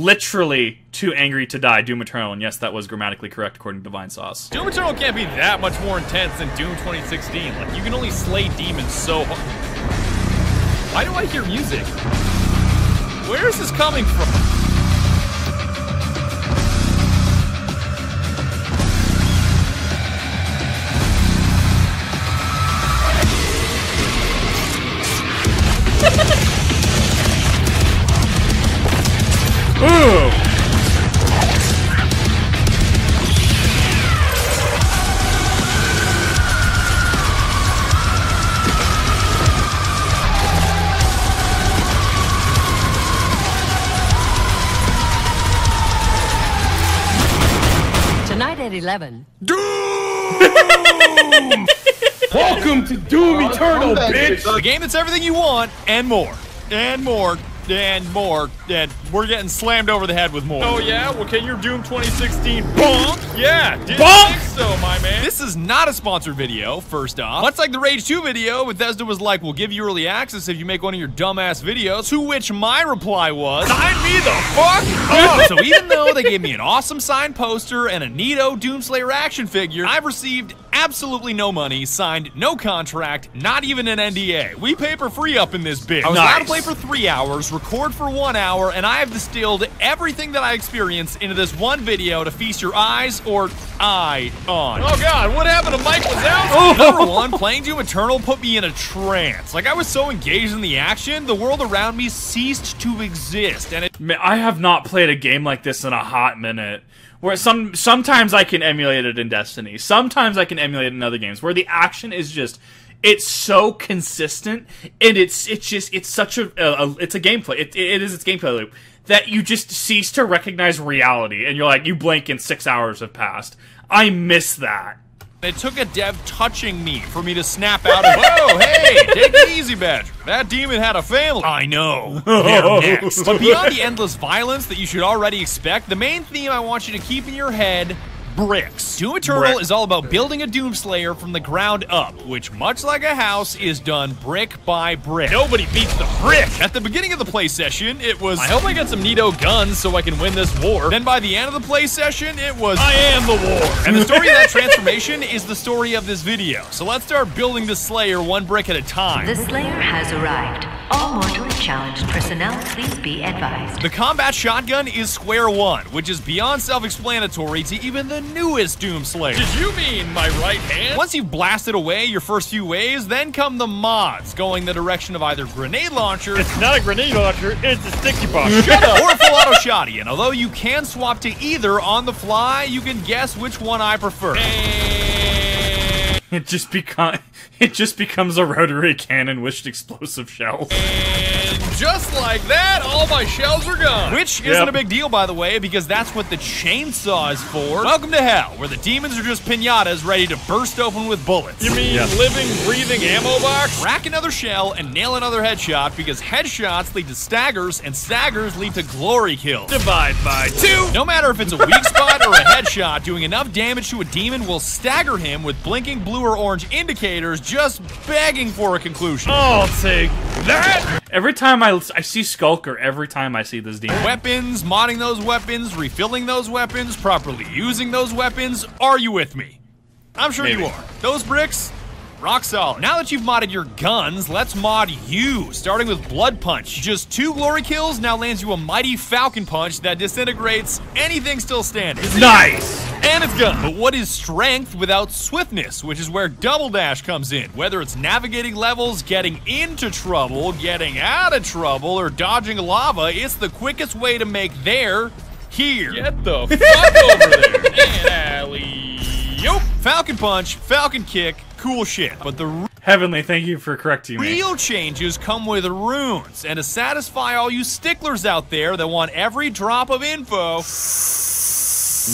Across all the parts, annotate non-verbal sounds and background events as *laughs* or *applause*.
literally too angry to die, Doom Eternal, and yes, that was grammatically correct according to Divine Sauce. Doom Eternal can't be that much more intense than Doom 2016. Like, you can only slay demons so hard. Why do I hear music? Where is this coming from? *laughs* Tonight at 11. Doom! *laughs* Welcome to Doom Eternal, bitch! bitch. The game that's everything you want, and more. And more. And more. And we're getting slammed over the head with more. Oh, yeah? Well, can your Doom 2016 bonk? Yeah, didn't Bonk! think so, my man. This is not a sponsored video, first off. Much like the Rage 2 video, Bethesda was like, we'll give you early access if you make one of your dumbass videos, to which my reply was, Sign me the fuck *laughs* oh, up! so even though they gave me an awesome signed poster and a neato Doomslayer action figure, I've received absolutely no money, signed no contract, not even an NDA. We paper free up in this bitch. I was allowed to play for three hours, record for one hour, and I have distilled everything that I experienced into this one video to feast your eyes or eye on. Oh god, what happened to Mike Wazowski? *laughs* Number one, playing Doom Eternal put me in a trance. Like I was so engaged in the action, the world around me ceased to exist, and it Man, I have not played a game like this in a hot minute. Where some sometimes I can emulate it in Destiny, sometimes I can emulate it in other games where the action is just it's so consistent and it's it's just it's such a, a, a- it's a gameplay it, it is its gameplay loop that you just cease to recognize reality and you're like you blink and six hours have passed. I miss that. It took a dev touching me for me to snap out of, whoa, *laughs* hey, take it easy, Badger. That demon had a family. I know. *laughs* They're next. But beyond the endless violence that you should already expect, the main theme I want you to keep in your head bricks. Doom Eternal Brick. is all about building a Doomslayer from the ground up, which, much like a house, is done brick by brick. Nobody beats the brick! At the beginning of the play session, it was, I hope I get some neato guns so I can win this war. Then by the end of the play session, it was, I am the war. *laughs* And the story of that transformation is the story of this video. So let's start building the Slayer one brick at a time. The Slayer has arrived. All mortally challenged personnel, please be advised. The combat shotgun is square one, which is beyond self-explanatory to even the newest Doom Slayer. Did you mean my right hand? Once you've blasted away your first few waves, then come the mods, going the direction of either grenade launcher. It's not a grenade launcher, it's a sticky bomb. *laughs* Shut up! Or full auto shotty, and although you can swap to either on the fly, you can guess which one I prefer. It *laughs* just become *laughs* it just becomes a rotary cannon with explosive shells. And just like that, all my shells are gone. Which isn't Yep. a big deal, by the way, because that's what the chainsaw is for. Welcome to hell, where the demons are just pinatas ready to burst open with bullets. You mean Yeah. living, breathing ammo box? Rack another shell and nail another headshot because headshots lead to staggers and staggers lead to glory kills. Divide by two. No matter if it's a weak spot or a headshot, doing enough damage to a demon will stagger him with blinking blue or orange indicators just begging for a conclusion. I'll take that! Every time I, I see Skulker, every time I see this demon. Weapons, modding those weapons, refilling those weapons, properly using those weapons. Are you with me? I'm sure you are. Those bricks, rock solid. Now that you've modded your guns, let's mod you, starting with Blood Punch. Just two glory kills now lands you a mighty Falcon Punch that disintegrates anything still standing. Nice! And it's gone. But what is strength without swiftness, which is where Double Dash comes in? Whether it's navigating levels, getting into trouble, getting out of trouble, or dodging lava, it's the quickest way to make there here. Get the *laughs* fuck over there. And alley. Yup. Falcon Punch, Falcon Kick, cool shit. But the Heavenly, thank you for correcting me. Real changes come with runes, and to satisfy all you sticklers out there that want every drop of info,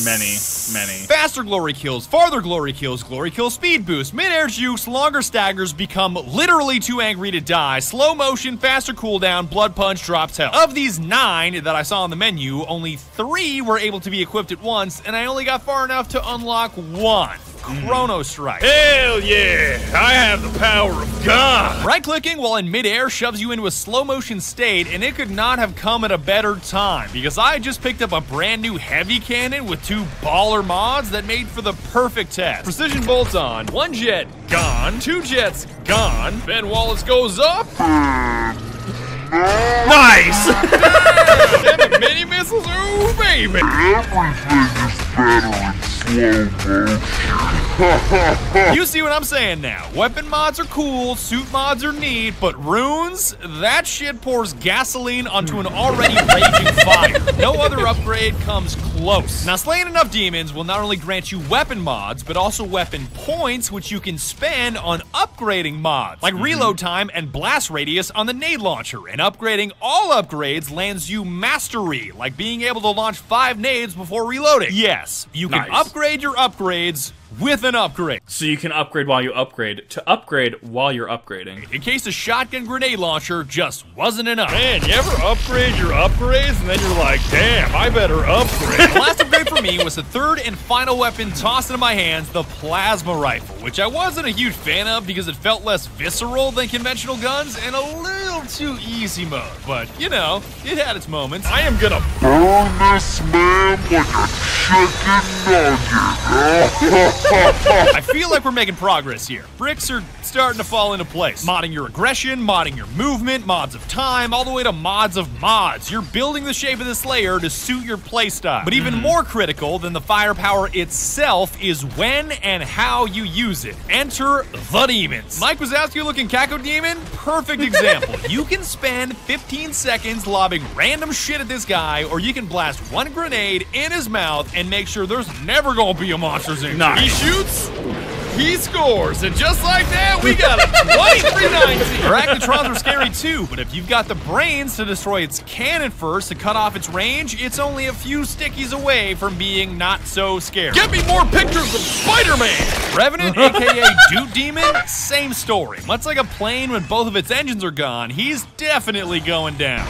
Many, many. Faster glory kills, farther glory kills, glory kill speed boost, mid-air jukes, longer staggers become literally too angry to die, slow motion, faster cooldown, blood punch drops health. Of these nine that I saw on the menu, only three were able to be equipped at once, and I only got far enough to unlock one. Chrono Strike. Hell yeah! I have the power of God! Right clicking while in midair shoves you into a slow motion state, and it could not have come at a better time because I just picked up a brand new heavy cannon with two baller mods that made for the perfect test. Precision bolts on, one jet gone, two jets gone. Ben Wallace goes up. *laughs* Nice! *laughs* and mini missiles, ooh baby! You see what I'm saying now? Weapon mods are cool, suit mods are neat, but runes? That shit pours gasoline onto an already raging fire. No other upgrade comes close. Now, slaying enough demons will not only grant you weapon mods, but also weapon points, which you can spend on upgrading mods, like mm-hmm. reload time and blast radius on the nade launcher. And upgrading all upgrades lands you mastery, like being able to launch five nades before reloading. Yes, you can Nice. upgrade your upgrades with an upgrade. so you can upgrade while you upgrade to upgrade while you're upgrading. in case a shotgun grenade launcher just wasn't enough. Man, you ever upgrade your upgrades and then you're like, damn, I better upgrade? The last upgrade for me was the third and final weapon tossed into my hands, the plasma rifle, which I wasn't a huge fan of because it felt less visceral than conventional guns and a little too easy mode. But, you know, it had its moments. I am gonna Burn this man like a chicken nugget. *laughs* I feel like we're making progress here. Bricks are starting to fall into place. Modding your aggression, modding your movement, mods of time, all the way to mods of mods. You're building the shape of this Slayer to suit your playstyle. But even mm-hmm. more critical than the firepower itself is when and how you use it. Enter the demons. Mike Wazowski looking Cacodemon, perfect example. *laughs* you can spend 15 seconds lobbing random shit at this guy, or you can blast one grenade in his mouth and make sure there's never gonna be a monster's in. Nice. He shoots, he scores, and just like that, we got a *laughs* 23-19. Arachnotrons are scary too, but if you've got the brains to destroy its cannon first to cut off its range, it's only a few stickies away from being not so scary. Get me more pictures of Spider-Man. Revenant, *laughs* aka Dude Demon, same story. Much like a plane when both of its engines are gone, he's definitely going down.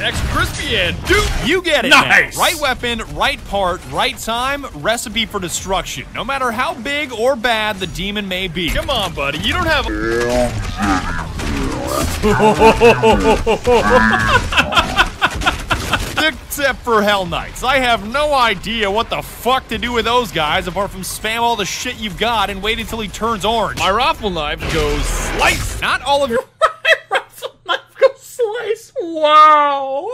Extra crispy and dude. You get it Nice. now. Right weapon, right part, right time, recipe for destruction. No matter how big or bad the demon may be. Come on, buddy. You don't have. *laughs* Except for Hell Knights. I have no idea what the fuck to do with those guys apart from spam all the shit you've got and wait until he turns orange. My raffle knife goes slice. Not all of your Knife go slice. Wow.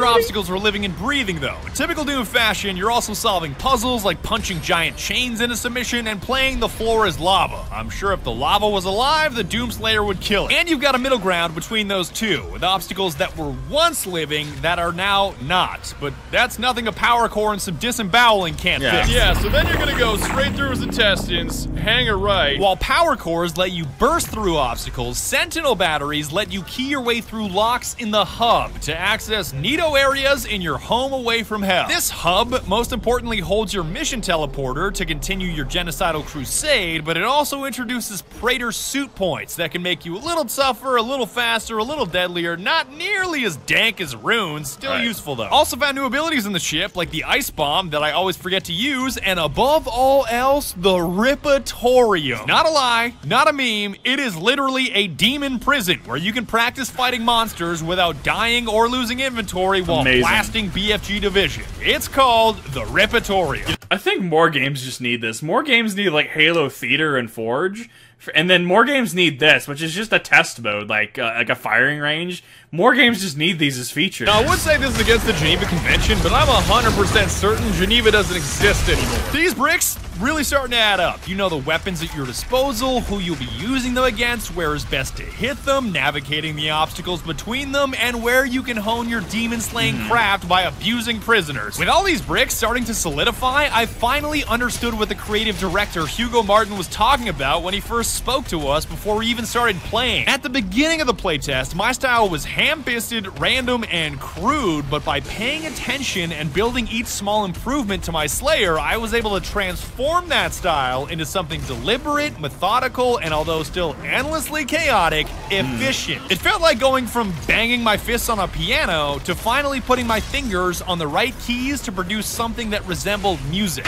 That Your obstacles were living and breathing, though. In typical Doom fashion, you're also solving puzzles like punching giant chains into submission and playing the floor as lava. I'm sure if the lava was alive, the Doom Slayer would kill it. And you've got a middle ground between those two, with obstacles that were once living that are now not. But that's nothing a power core and some disemboweling can't Yeah. fix. Yeah, so then you're gonna go straight through his intestines, hang a right. While power cores let you burst through obstacles, Sentinel batteries let you key your way through locks in the hub to access areas in your home away from hell. This hub, most importantly, holds your mission teleporter to continue your genocidal crusade, but it also introduces Praetor suit points that can make you a little tougher, a little faster, a little deadlier, not nearly as dank as runes, still Right. useful though. Also found new abilities in the ship, like the ice bomb that I always forget to use, and above all else, the Ripatorium. Not a lie, not a meme, it is literally a demon prison where you can practice fighting monsters without dying or losing inventory while Amazing. blasting BFG division. It's called the Ripatorium. I think more games just need this. More games need like Halo Theater and Forge, and then more games need this, which is just a test mode, like uh, like a firing range. More games just need these as features. Now, I would say this is against the Geneva Convention, but I'm 100% certain Geneva doesn't exist anymore. These bricks really starting to add up. You know the weapons at your disposal, who you'll be using them against, where is best to hit them, navigating the obstacles between them, and where you can hone your demon slaying craft by abusing prisoners. With all these bricks starting to solidify, I finally understood what the creative director Hugo Martin was talking about when he first spoke to us before we even started playing. At the beginning of the playtest, my style was ham-fisted, random, and crude, but by paying attention and building each small improvement to my Slayer, I was able to transform that style into something deliberate, methodical, and although still endlessly chaotic, efficient. It felt like going from banging my fists on a piano to finally putting my fingers on the right keys to produce something that resembled music.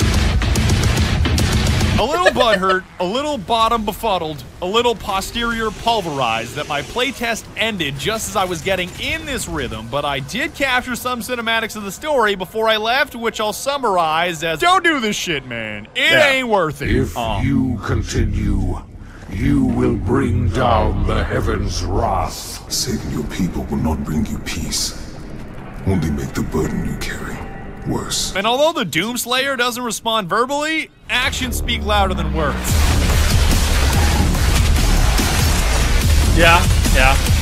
A little butthurt, a little bottom befuddled, a little posterior pulverized that my playtest ended just as I was getting in this rhythm, but I did capture some cinematics of the story before I left, which I'll summarize as Don't do this shit, man. It Yeah. ain't worth it. If um, you continue, you will bring down the heavens' wrath. Saving your people will not bring you peace, only make the burden you carry worse. And although the Doomslayer doesn't respond verbally, actions speak louder than words. Yeah, yeah.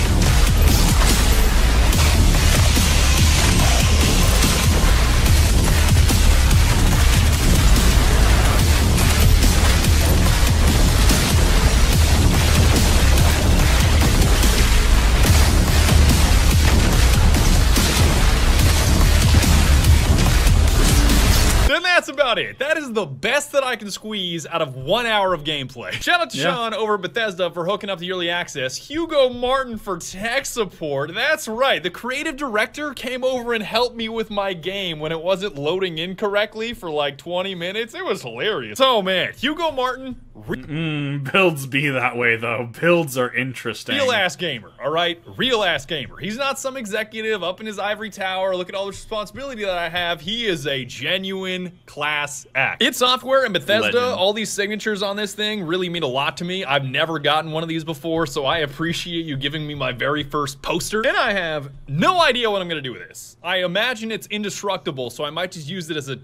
About it. That is the best that I can squeeze out of one hour of gameplay. Shout out to Yeah. Sean over Bethesda for hooking up the early access. Hugo Martin for tech support. That's right. The creative director came over and helped me with my game when it wasn't loading incorrectly for like 20 minutes. It was hilarious. So man, Hugo Martin, Mm, builds be that way though. Builds are interesting. Real ass gamer, all right? Real ass gamer. He's not some executive up in his ivory tower. Look at all the responsibility that I have. He is a genuine class act. id Software and Bethesda. Legend. All these signatures on this thing really mean a lot to me. I've never gotten one of these before, so I appreciate you giving me my very first poster. And I have no idea what I'm gonna do with this. I imagine it's indestructible, so I might just use it as a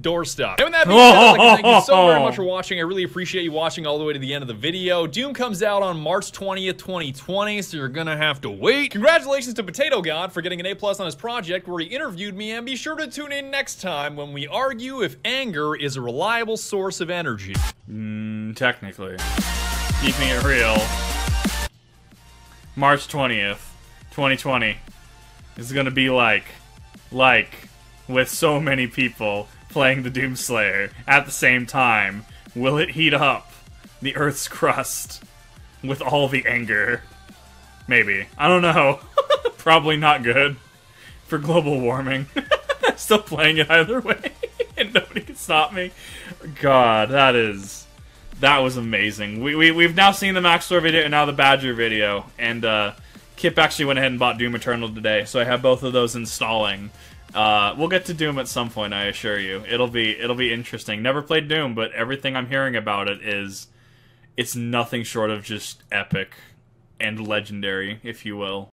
doorstop. And with that being said, I'd like to thank you so very much for *laughs* watching. I really appreciate you watching all the way to the end of the video. Doom comes out on March 20th, 2020, so you're gonna have to wait. Congratulations to Potato God for getting an A plus on his project where he interviewed me, and be sure to tune in next time when we argue if anger is a reliable source of energy. Mm, technically. Keeping it real. March 20th, 2020 is gonna be like, like, with so many people playing the Doomslayer at the same time, will it heat up the Earth's crust with all the anger? Maybe. I don't know. *laughs* Probably not good for global warming. *laughs* I'm still playing it either way, *laughs* and nobody can stop me. God, that is that was amazing. We, we we've now seen the Max0r video and now the Badger video, and uh, Kip actually went ahead and bought Doom Eternal today, so I have both of those installing. Uh, we'll get to Doom at some point, I assure you. It'll be it'll be interesting. Never played Doom, but everything I'm hearing about it is it's nothing short of just epic and legendary, if you will.